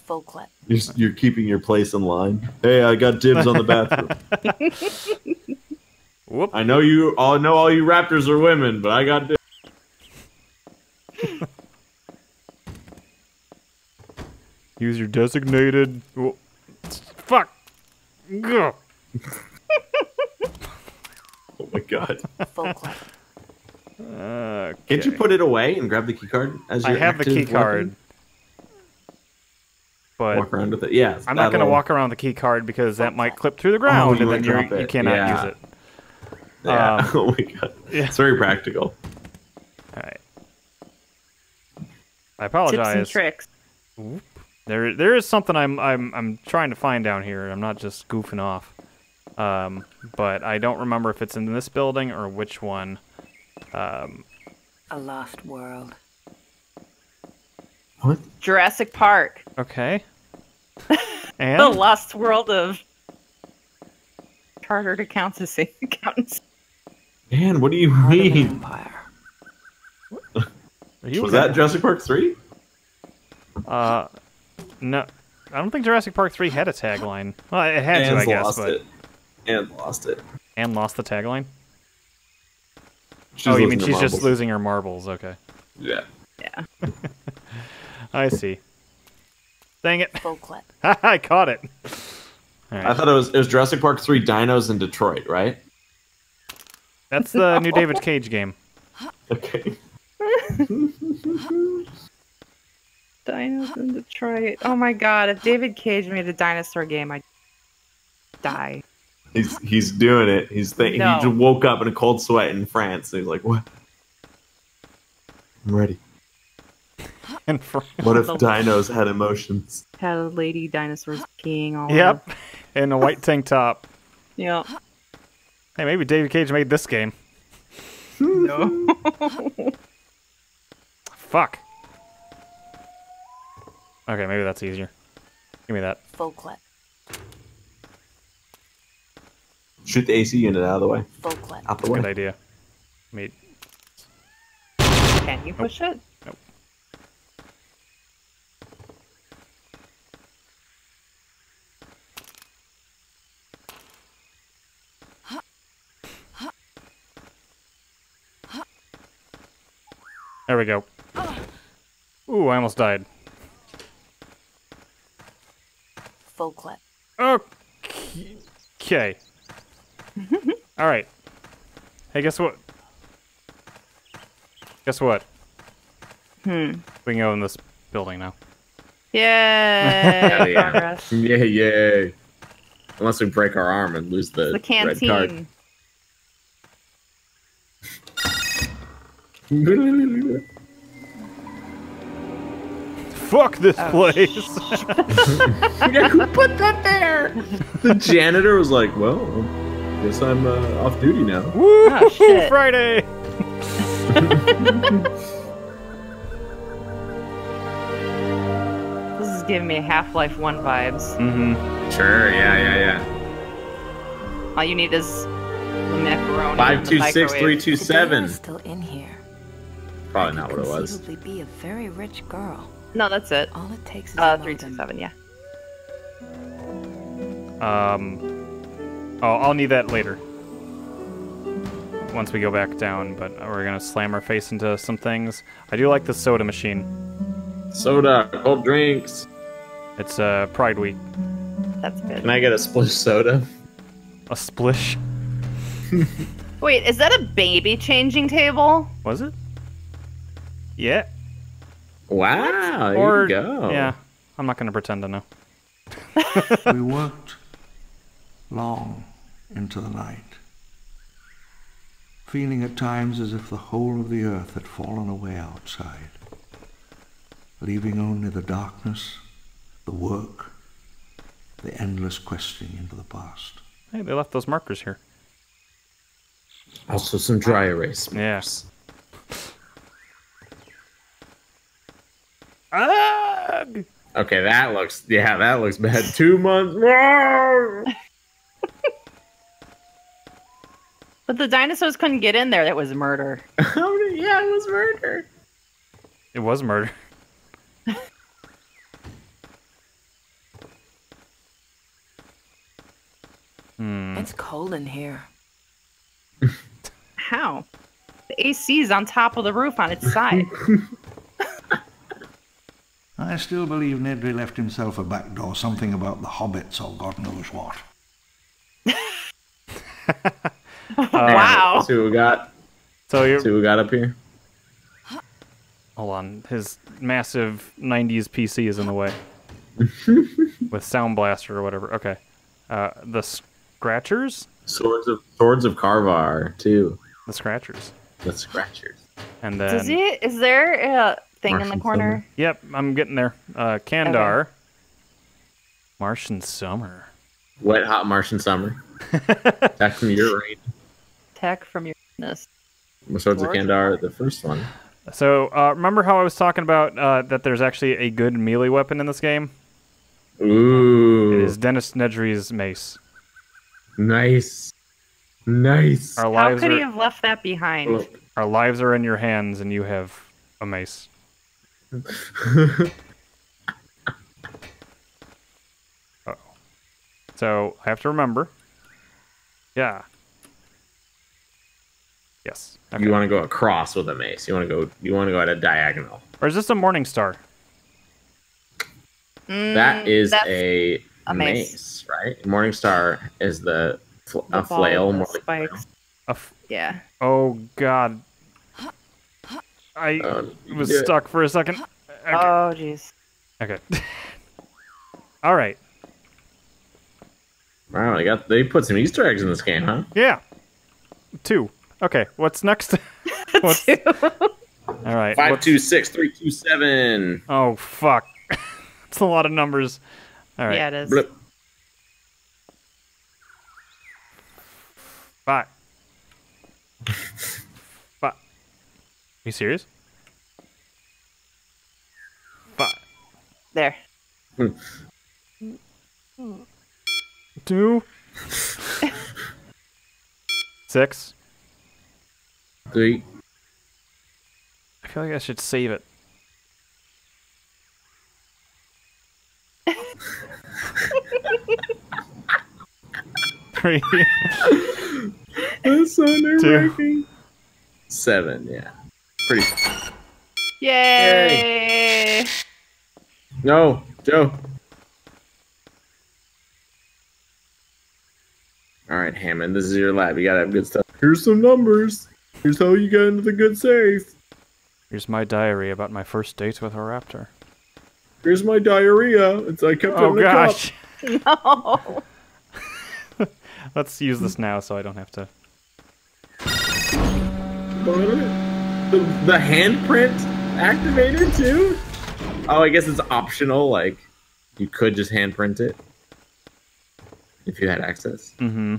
Full clip. You're, you're keeping your place in line. Hey, I got dibs on the bathroom. whoop. I know you all know all you raptors are women, but I got dibs. Use your designated. whoa, Fuck. Gah. Oh my god! Full clip. Okay. Can't you put it away and grab the key card as I have the active key card, weapon? But Walk around with it. Yeah, I'm not going to walk around with the key card because that might clip through the ground you and then you're, you cannot Yeah. use it. Yeah. Um, oh my god. yeah. It's very practical. All right. I apologize. Tips and apologize. tricks. There, there is something I'm, I'm, I'm trying to find down here. I'm not just goofing off. Um, but I don't remember if it's in this building or which one. Um, A lost world. What? Jurassic Park. okay. The And lost world of chartered accountancy. accountants. Man, what do you Heart mean? empire. Are you Was okay? that Jurassic Park 3? Uh, no. I don't think Jurassic Park 3 had a tagline. Well, it had to, I guess, lost but it. And lost it. and lost the tagline. She's oh, you mean her she's just losing her marbles? Okay, Yeah. Yeah. I see. Dang it! Full clip. I caught it. All I thought it was it was Jurassic Park 3 Dinos in Detroit, right? that's the new David Cage game. Okay. Dinos in Detroit. Oh my god, if David Cage made a dinosaur game, I'd die. He's he's doing it. He's th- No. he just woke up in a cold sweat in France. And he's like, "What? I'm ready. And for, What if dinos had emotions?" Had a lady dinosaurs peeing all yep, in a white tank top. Yep. Hey, maybe David Cage made this game. No. Fuck. Okay, maybe that's easier. Give me that. Full clip. Shoot the AC unit out of the way. Full clip. Out the Good way. idea. Meet. Can you push it? There we go. Ooh, I almost died. Full clip. Okay. All right. Hey, guess what? Guess what? Hmm. We can go in this building now. Yay! yeah. Progress. Yeah, yay. Unless we break our arm and lose the, The red canteen. card. Fuck this place. yeah, who put that there? The janitor was like, "Well, guess I'm uh, off duty now." Woo! Oh. Friday. This is giving me Half Life 1 vibes. Mm-hmm. Sure. Yeah, yeah, yeah. All you need is the macaroni. Five and the two six three microwave. two The seven. Still in here. Probably not what it was. Conceivably be a very rich girl. No, that's it. All it takes is Uh, a modem. 327, yeah. Um. Oh, I'll need that later. Once we go back down, but we're gonna slam our face into some things. I do like the soda machine. Soda, cold drinks. It's uh, Pride Week. That's good. Can I get a splish soda? A splish. Wait, is that a baby changing table? Was it? Yeah. Wow, there or you go. yeah. I'm not gonna pretend to know. we worked long into the night, feeling at times as if the whole of the earth had fallen away outside, leaving only the darkness, the work, the endless questing into the past. Hey, they left those markers here. Also, some dry erase. Yeah. Ugh! Okay, that looks yeah, that looks bad. Two months. more. But the dinosaurs couldn't get in there. That was murder. How yeah, it was murder. It was murder. hmm. It's cold in here. How? The AC is on top of the roof on its side. I still believe Nedry left himself a back door, something about the hobbits or God knows what. wow. Let's see what we got. So you're See what we got up here. Hold on. His massive 90s PC is in the way. With Sound Blaster or whatever. Okay. Uh, the Scratchers? Swords of Swords of Carvar too. The Scratchers. The Scratchers. And then. Does he? Is there a thing in the corner? Yep, I'm getting there. Uh, Kandar. Martian Summer. Wet hot Martian summer. Back from your range. Tech from your goodness. Swords of Swords of Kandar, the first one. So, uh, remember how I was talking about uh, that there's actually a good melee weapon in this game? Ooh. It is Dennis Nedry's mace. Nice. Nice. Our How lives could are he have left that behind? Look. our lives are in your hands, and you have a mace. Uh-oh. So I have to remember. Yeah. Yes. Okay. You want to go across with a mace. You want to go. You want to go at a diagonal. or is this a Morning Star? Mm, that's a, a mace. mace. right? Morningstar is the, fl- the a flail. More the like flail. spikes. A f- Yeah. oh God. I you was do it. stuck for a second. Uh-huh. Okay. Oh jeez. okay. All right. Wow, they got they put some Easter eggs in this game, huh? Yeah. Two. Okay. What's next? What's, all right. Five what's- two six three two seven. Oh fuck. It's a lot of numbers. All right. Yeah, it is. Blip. Five. Five. You serious? Five. There. Two. Six. Three. I feel like I should save it. Three. That's so nerve-wracking. Seven, yeah. Pretty. Yay! No, Joe. All right, Hammond, this is your lab. You gotta have good stuff. Here's some numbers. Here's how you get into the good safe. Here's my diary about my first date with a raptor. Here's my diarrhea. It's I kept it Oh in a cup. gosh. No. Let's use this now so I don't have to. The, the handprint activated too? Oh, I guess it's optional. Like, you could just handprint it if you had access. Mm-hmm.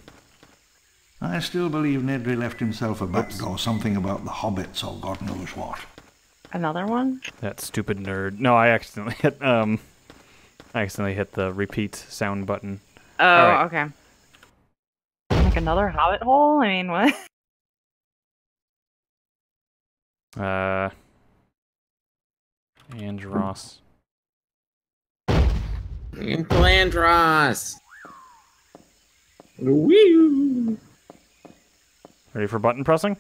I still believe Nedry left himself a backdoor, something about the hobbits or God knows what. Another one? That stupid nerd. No, I accidentally hit um I accidentally hit the repeat sound button. Oh, right. okay. Like another hobbit hole? I mean, what? Uh Andros. Glandros. Woo. Ready for button pressing?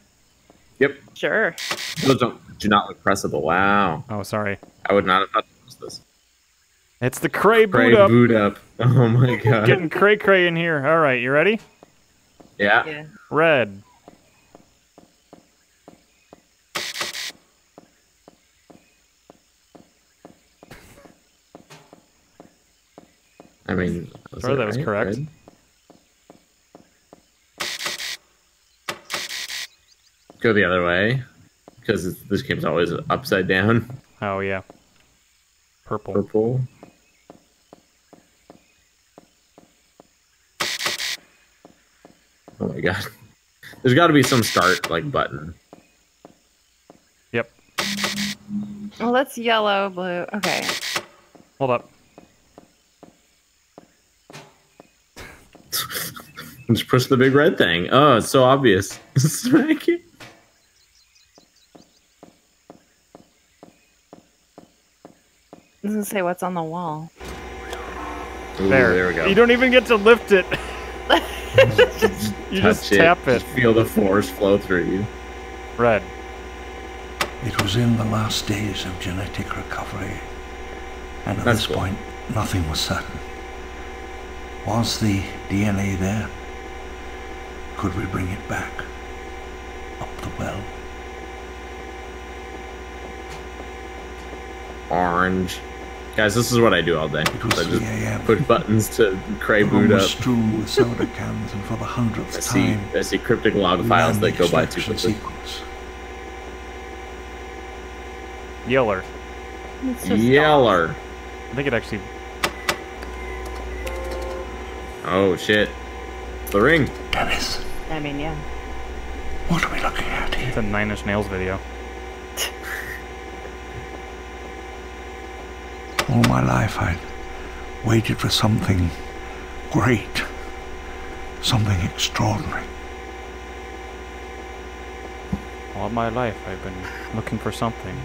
Yep. Sure. Those don't do not look pressable. Wow. Oh sorry. I would not have thought to press this. It's the cray boot Pray up. boot up. Oh my god. Getting cray cray in here. Alright, you ready? yeah. Yeah. Red. I mean, Sure, that was right? correct. Red? Go the other way, because this game's always upside down. Oh yeah. Purple. Purple. Oh my god. There's got to be some start like button. Yep. Well, that's yellow, blue. Okay. Hold up. Just push the big red thing. Oh, it's so obvious. Smack it. Doesn't say what's on the wall. Ooh, There. there we go. You don't even get to lift it. you just Touch tap it. Just feel the force flow through you. Red. It was in the last days of genetic recovery, and at That's this cool. point, nothing was certain. Was the DNA there? Could we bring it back? Up the well? Orange. Guys, this is what I do all day. It was I just a.m. push buttons to cray boot up. strewn with soda cans, and for the hundredth I see, time, I see cryptic log we files that go by too quickly. sequence. Yeller. It's just Yeller. I think it actually. Oh shit. The ring. Dennis, I mean, yeah. what are we looking at here? It's a Nine Inch Nails video. All my life I'd waited for something great, something extraordinary. All my life, I've been looking for something.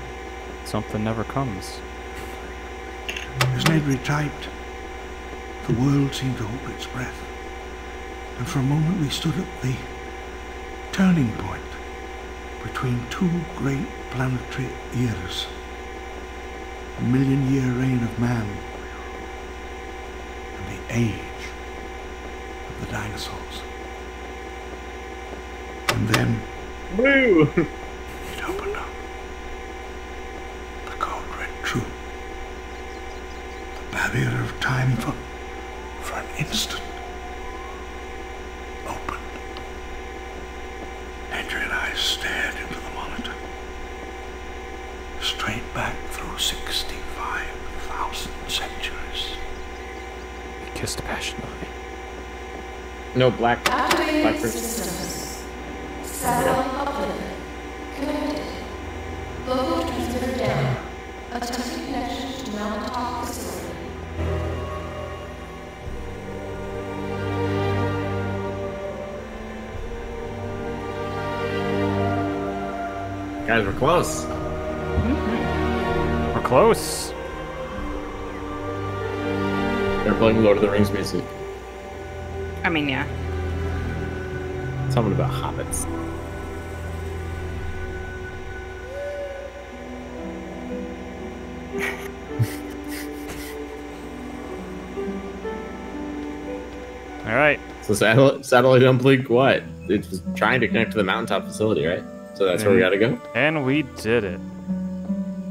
Something never comes. As Nedry typed, the world seemed to hold its breath. And for a moment we stood at the turning point between two great planetary eras. A million year reign of man and the age of the dinosaurs. And then Woo! it opened up. The code read true. The barrier of time for, for an instant opened. Andrew and I stared into the monitor. Straight back through 65,000 centuries. We kissed passionately. No black. Activating Blackbird. systems. Satellite uplink. Connected. Local transmitter down. Attempting connection to mountaintop facility. Guys, we're close. Mm-hmm. We're close. They're playing Lord of the Rings music. I mean, yeah. Something about hobbits. All right. So satellite, satellite uplink, what? It's just trying to connect to the mountaintop facility, right? So that's where we gotta go. And we did it.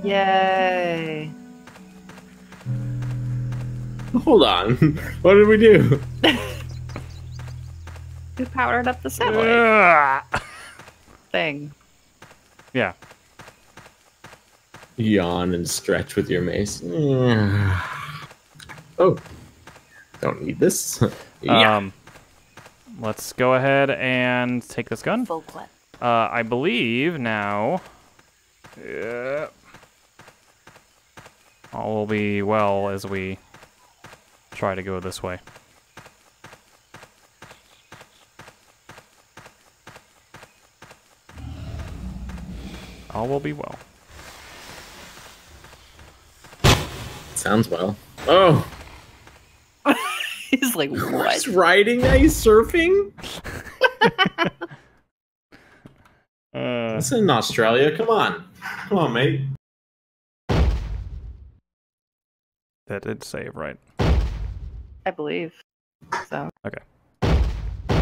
Yay. Hold on. what did we do? We powered up the satellite thing. Yeah. Yawn and stretch with your mace. oh. Don't need this. yeah. Um, let's go ahead and take this gun. Full clip. Uh, I believe now. Yeah. All will be well as we try to go this way. All will be well. Sounds well. Oh. He's like, what? Ice riding, ice surfing? Uh, It's in Australia. Come on. Come on, mate. that did save, right? I believe. So. Okay.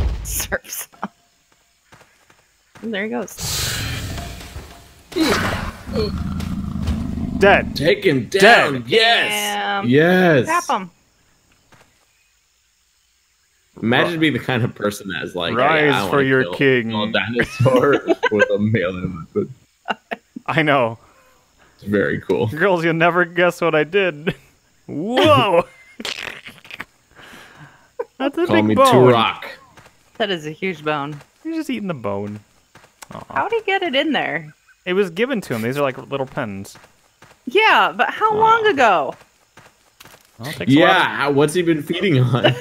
Surfs. And there he goes. Dead. Take him down. Dead. Yes. Damn. Yes. Tap him. Imagine being the kind of person that is like, Rise "Hey, I for your kill king." A dinosaur with a melee weapon. I know. It's very cool. Girls, you'll never guess what I did. Whoa! That's a Call big me bone. Turok. That is a huge bone. You're just eating the bone. Aw. How'd he get it in there? It was given to him. These are like little pens. Yeah, but how long ago? Well, it takes a lot Yeah. how- What's he been feeding on?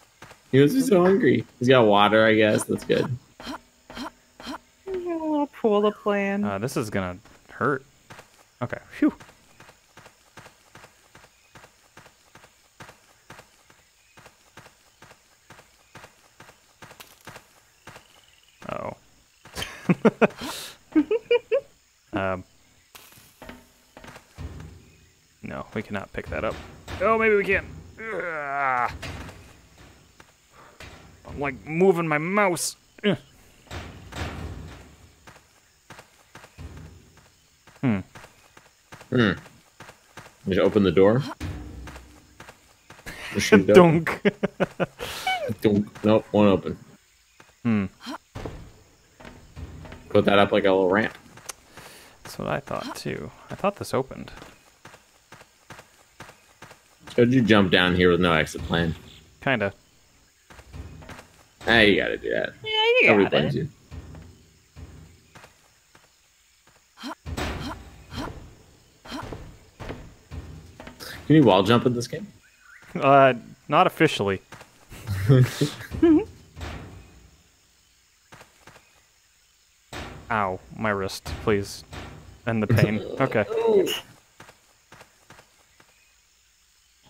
he was just so hungry. He's got water, I guess. That's good. A little pool of plan. of- Uh, this is gonna hurt. Okay. Phew. Oh. um. No, we cannot pick that up. Oh, maybe we can. Ugh. I'm like moving my mouse. Ugh. Hmm. Hmm. Just open the door. Just shoot it Dunk. open. Dunk. Nope, won't open. hmm. Put that up like a little ramp. That's what I thought too. I thought this opened. How'd you jump down here with no exit plan? Kinda. Ah, you gotta do that. Yeah, you Nobody got blames it. you. Can you wall jump in this game? Uh, not officially. Ow, my wrist, please. And the pain. Okay.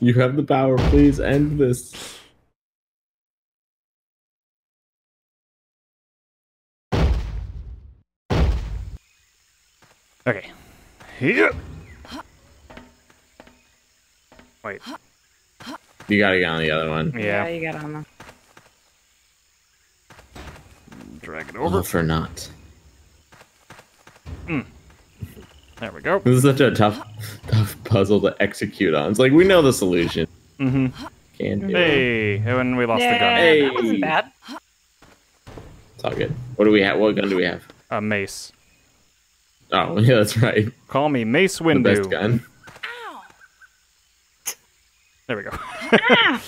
You have the power. Please end this. Okay. Here. Wait. You gotta get on the other one. Yeah. yeah you got on the. Drag it All over. for naught. Hmm. There we go. This is such a tough, tough puzzle to execute on. It's like we know the solution. Mm-hmm. Can't do it. Hey, and we lost the gun. Hey. that wasn't bad. It's all good. What do we have? What gun do we have? A mace. Oh, yeah, that's right. Call me Mace The best gun. Ow. There we go.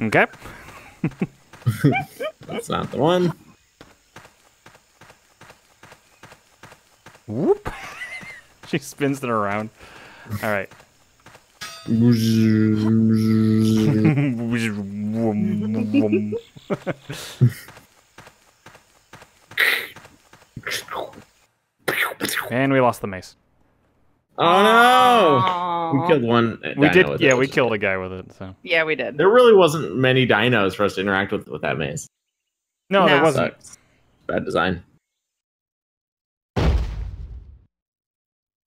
okay. That's not the one. Whoop. she spins it around. All right. and we lost the mace. Oh no! Aw. We killed one. We did. with Yeah, it, we which is killed a guy with it. So Yeah, we did. There really wasn't many dinos for us to interact with with that maze. no, there wasn't. Sucks. Bad design.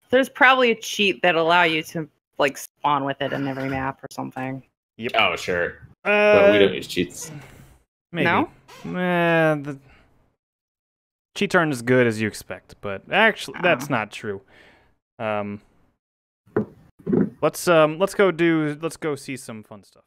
There's probably a cheat that allow you to like spawn with it in every map or something. Oh sure, Uh, but we don't use cheats. maybe. No? Eh, the cheats aren't as good as you expect, but actually, that's Oh. not true. Um, let's um, let's go do. Let's go see some fun stuff.